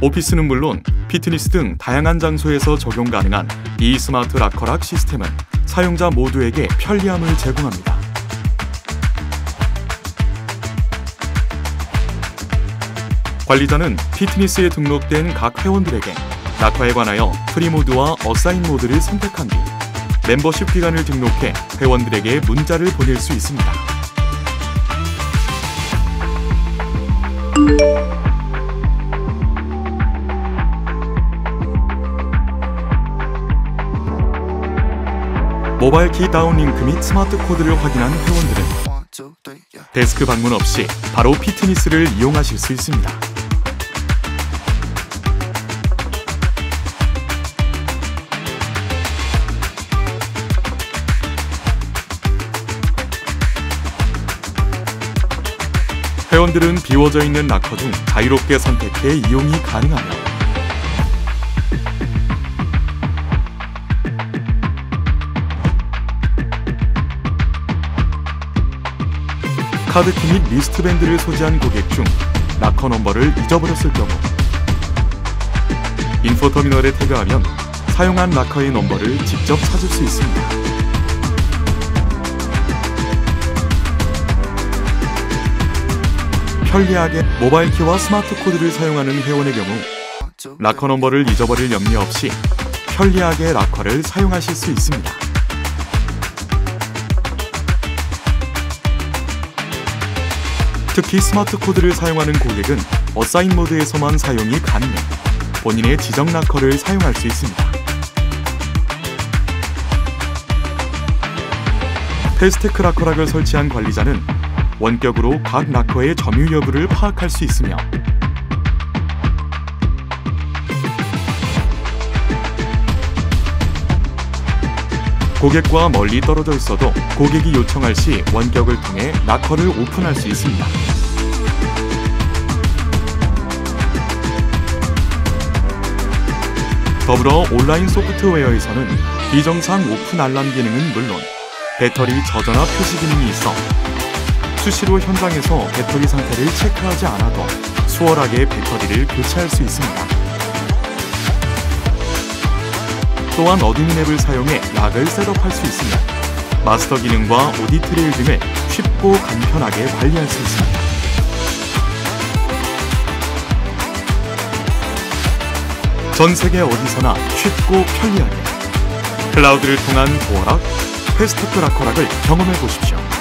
오피스는 물론 피트니스 등 다양한 장소에서 적용 가능한 이 스마트 Locker Lock 시스템은 사용자 모두에게 편리함을 제공합니다. 관리자는 피트니스에 등록된 각 회원들에게 락커에 관하여 free 모드와 assign 모드를 선택한 뒤 멤버십 기간을 등록해 회원들에게 문자를 보낼 수 있습니다. 모바일 키 다운 링크 및 스마트 코드를 확인한 회원들은 데스크 방문 없이 바로 피트니스를 이용하실 수 있습니다. 회원들은 비워져 있는 락커 중 자유롭게 선택해 이용이 가능하며 카드키 및 wristband를 소지한 고객 중 락커 넘버를 잊어버렸을 경우 info terminal에 태그하면 사용한 락커의 넘버를 직접 찾을 수 있습니다. 편리하게 모바일 키와 스마트 코드를 사용하는 회원의 경우 락커 넘버를 잊어버릴 염려 없이 편리하게 락커를 사용하실 수 있습니다. 특히 스마트 코드를 사용하는 고객은 assign 모드에서만 사용이 가능해 본인의 지정 락커를 사용할 수 있습니다. 패스테크 Locker Lock을 설치한 관리자는 원격으로 각 락커의 점유 여부를 파악할 수 있으며 고객과 멀리 떨어져 있어도 고객이 요청할 시 원격을 통해 락커를 오픈할 수 있습니다. 더불어 온라인 소프트웨어에서는 비정상 오픈 알람 기능은 물론 배터리 저전압 표시 기능이 있어 수시로 현장에서 배터리 상태를 체크하지 않아도 수월하게 배터리를 교체할 수 있습니다. 또한 admin 앱을 사용해 lock을 setup할 수 있으며 마스터 기능과 audit trail 등을 쉽고 간편하게 관리할 수 있습니다. 전 세계 어디서나 쉽고 편리하게 클라우드를 통한 도어락, 패스트트 락커락을 경험해 보십시오.